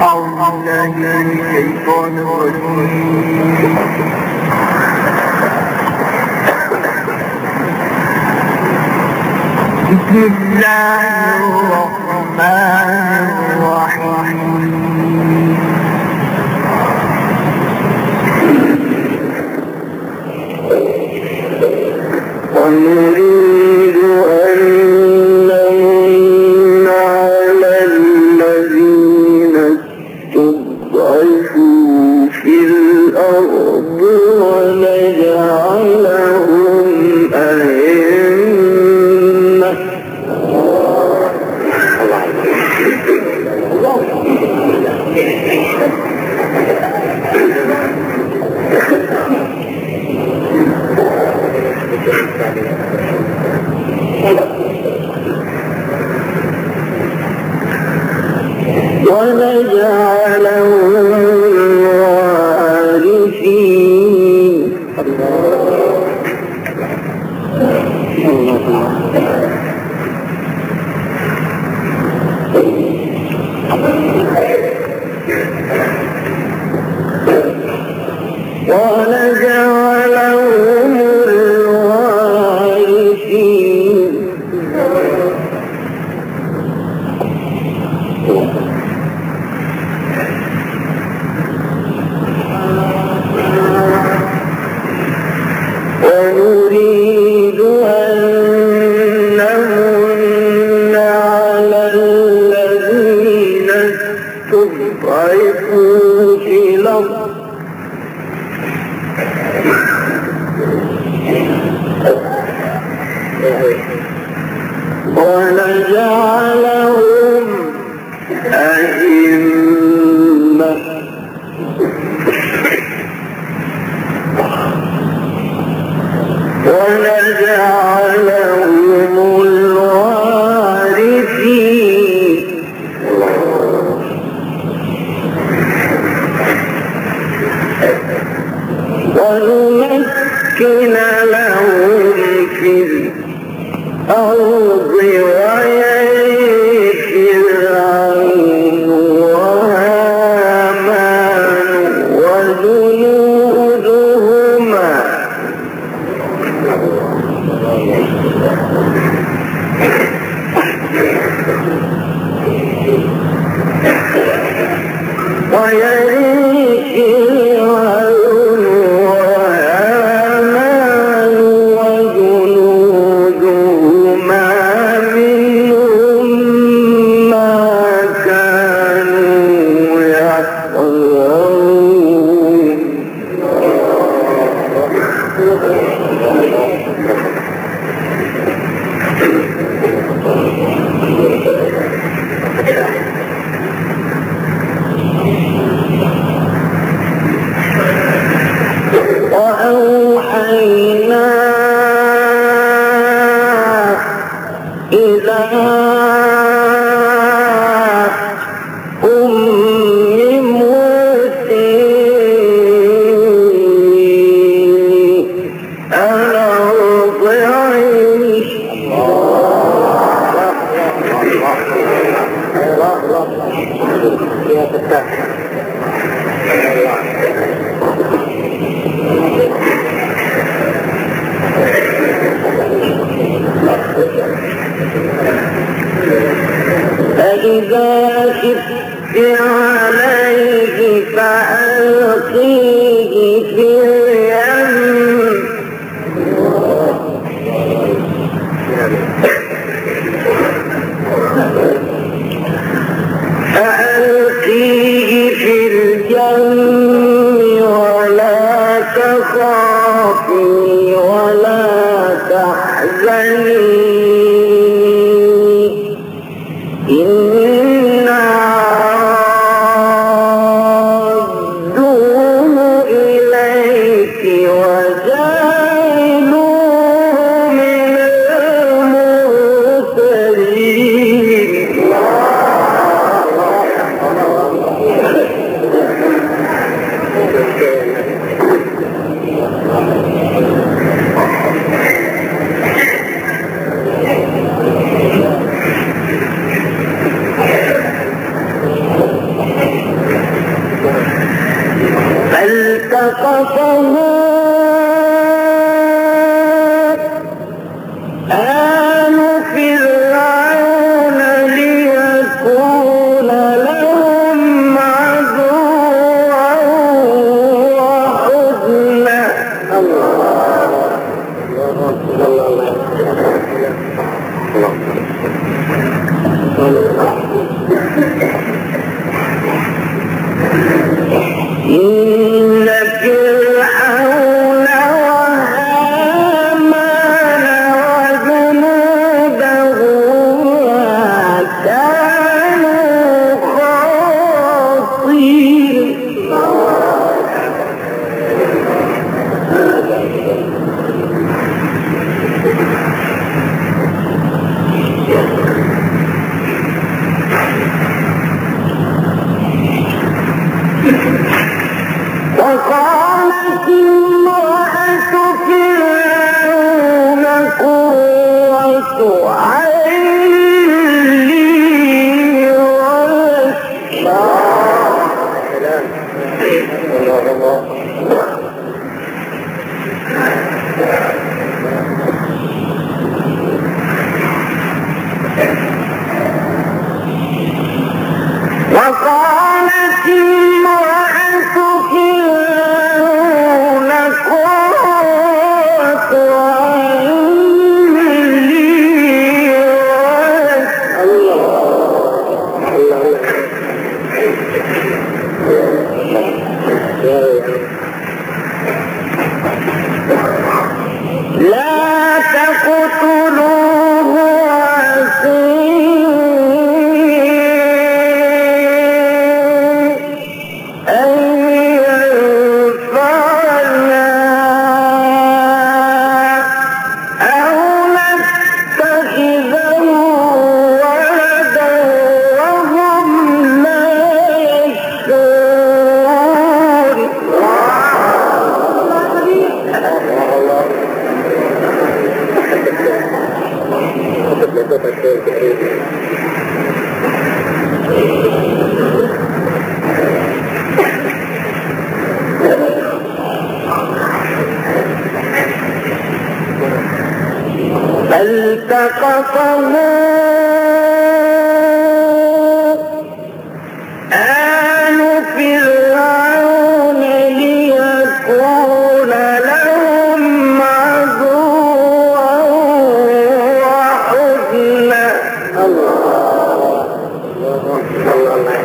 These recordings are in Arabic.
أعوذ بالله من الشيطان بسم الله الرحمن فجعله عليه فأ إن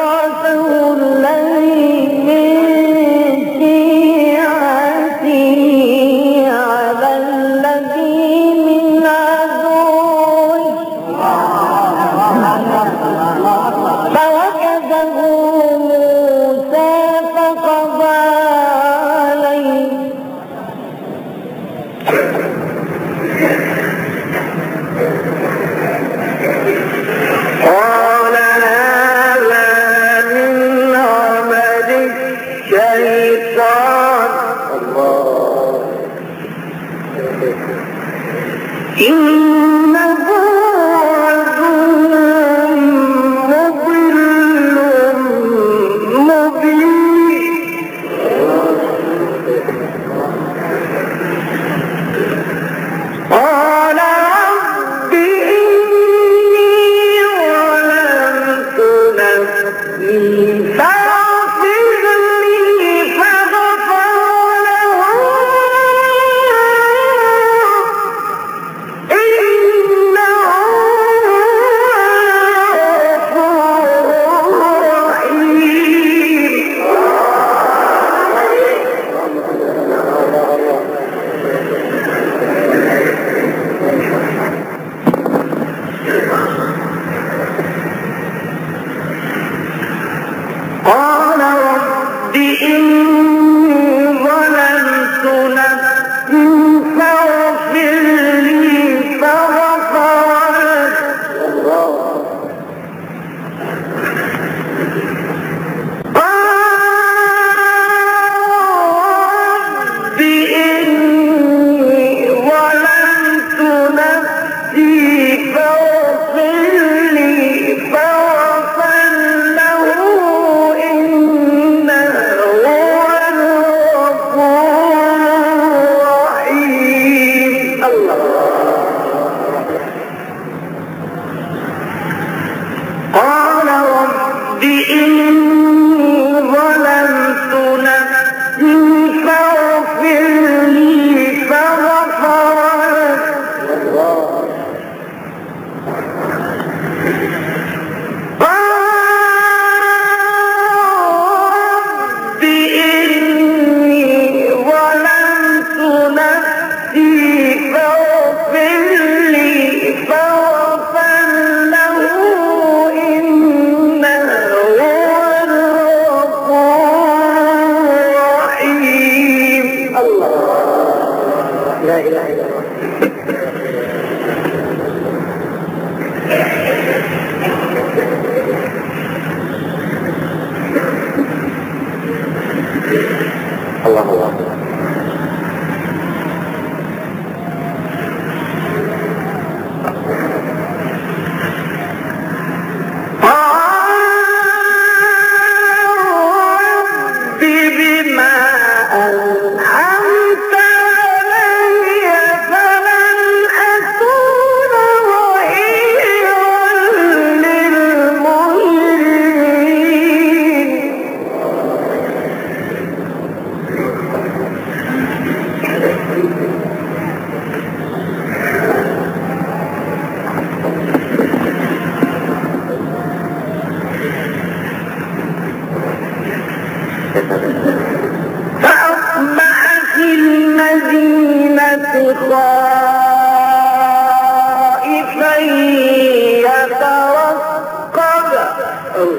فاستغاثه الذي من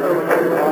Obrigado.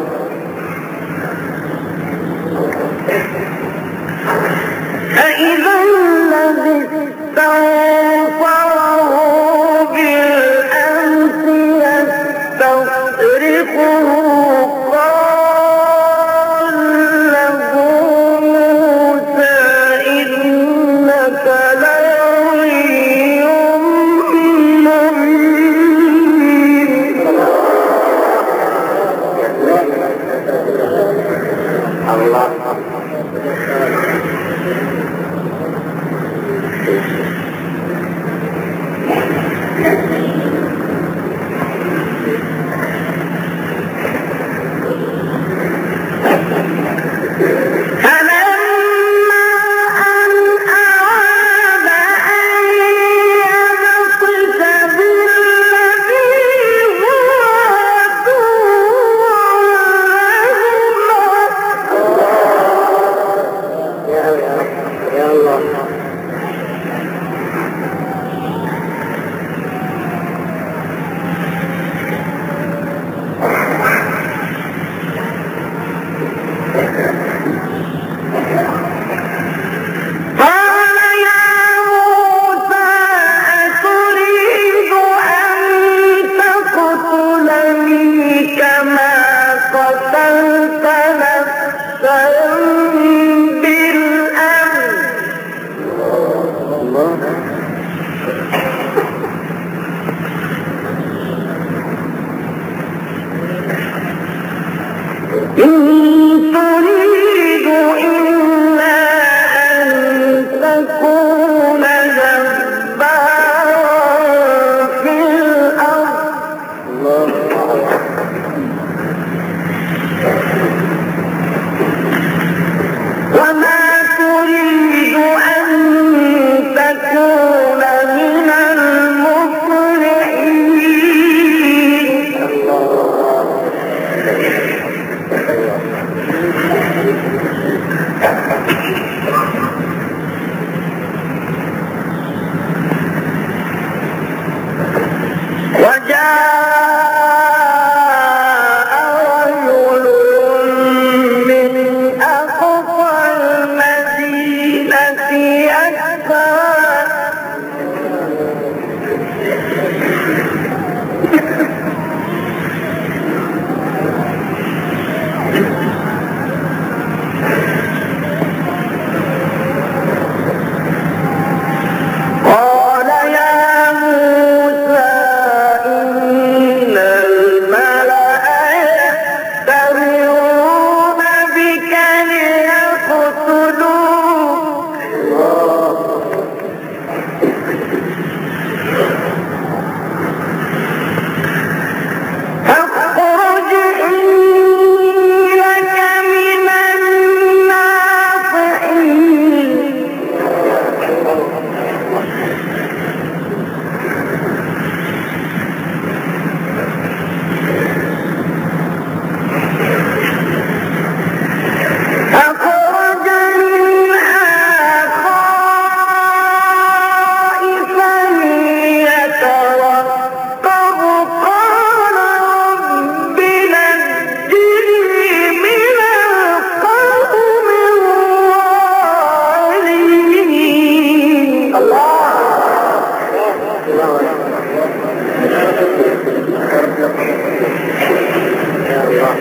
Obrigado.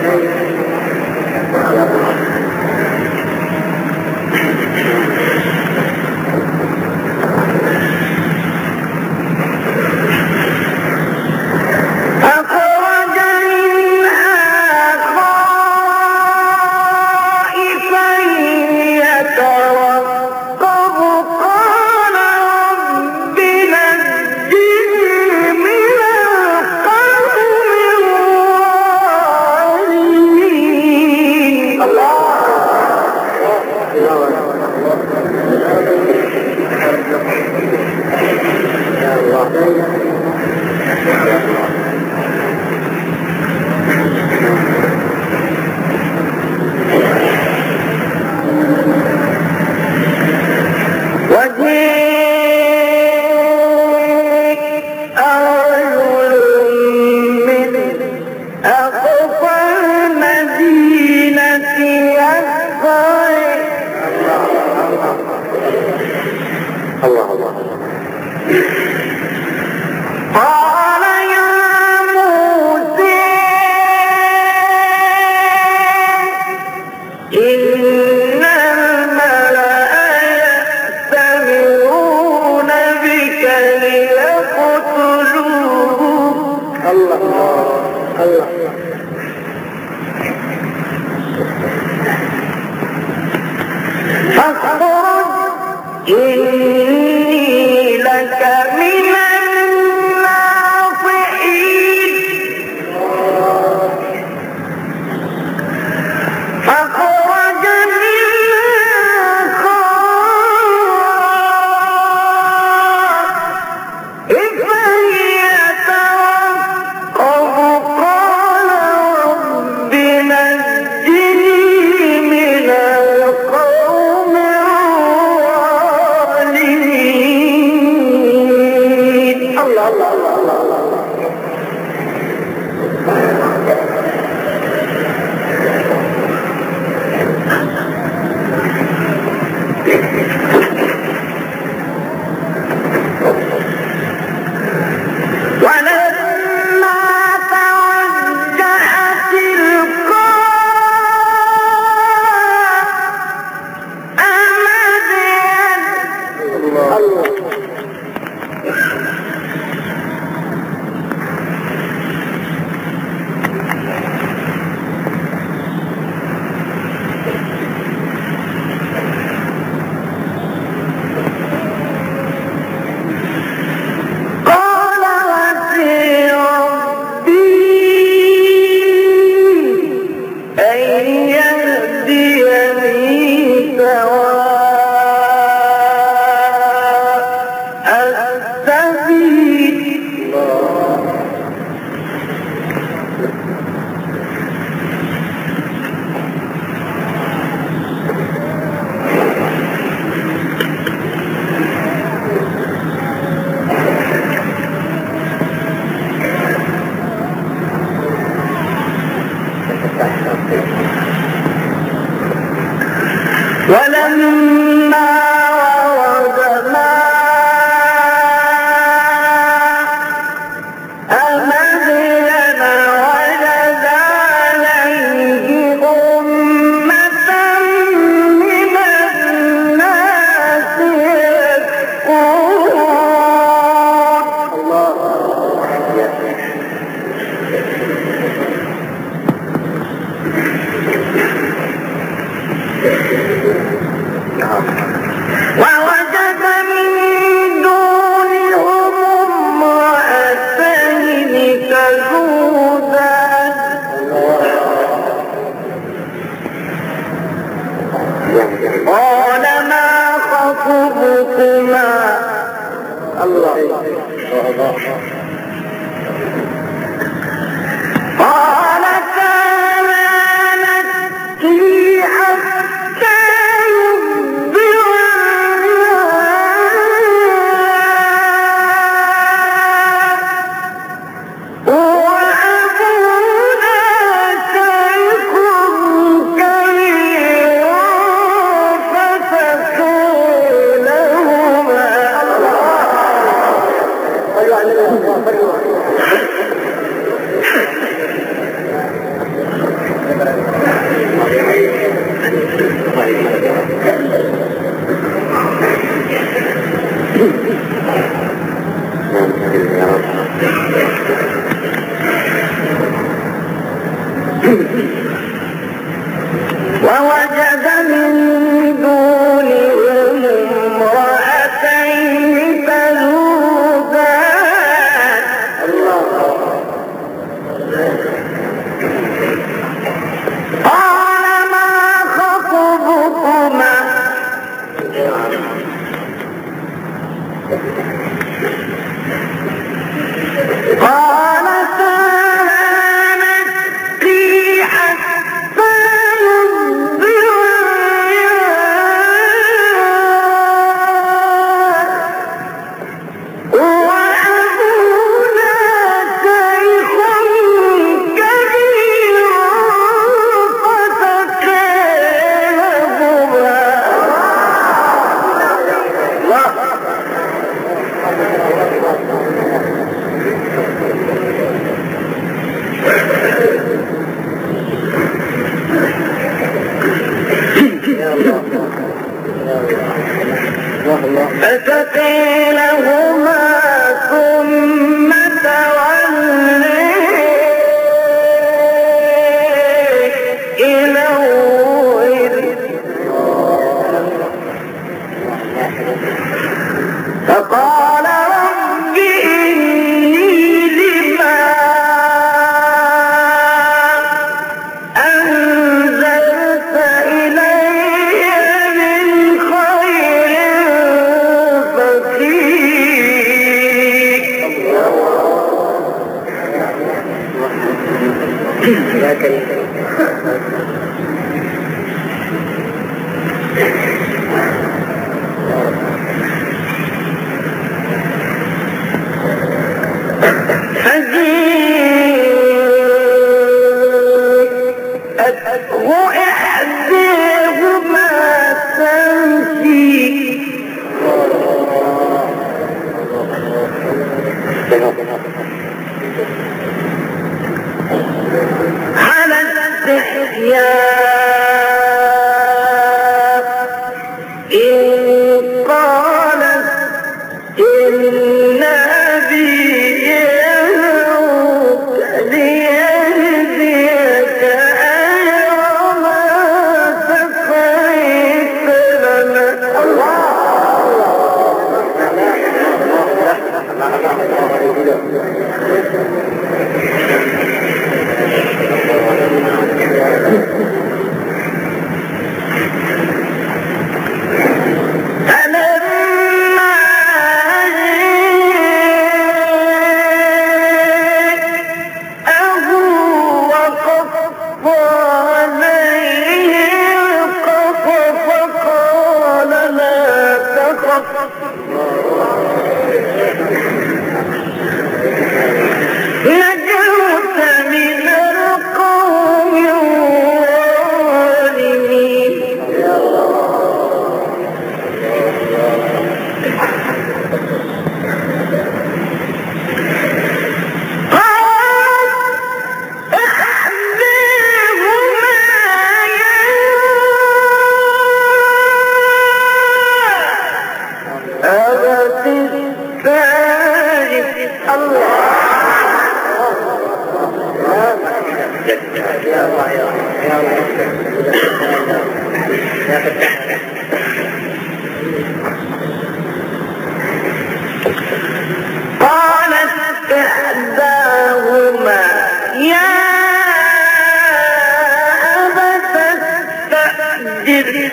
استأجر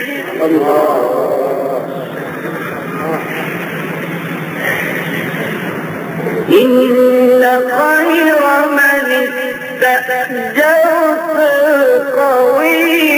إن خير من استأجرت القوي